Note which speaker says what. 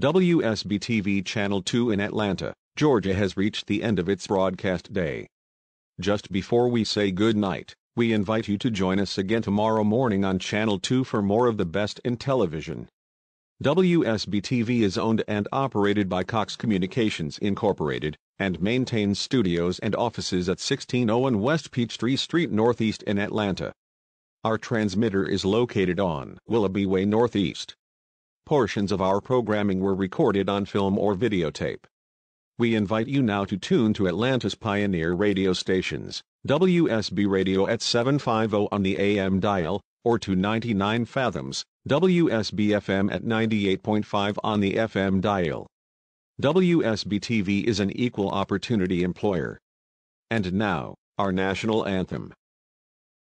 Speaker 1: WSB TV Channel 2 in Atlanta, Georgia has reached the end of its broadcast day. Just before we say good night, we invite you to join us again tomorrow morning on Channel 2 for more of the best in television. WSB TV is owned and operated by Cox Communications Incorporated and maintains studios and offices at 1601 West Peachtree Street Northeast in Atlanta. Our transmitter is located on Willoughby Way Northeast. Portions of our programming were recorded on film or videotape. We invite you now to tune to Atlanta's pioneer radio stations, WSB Radio at 750 on the AM dial, or to 99 Fathoms, WSB FM at 98.5 on the FM dial. WSB TV is an equal opportunity employer. And now, our national anthem.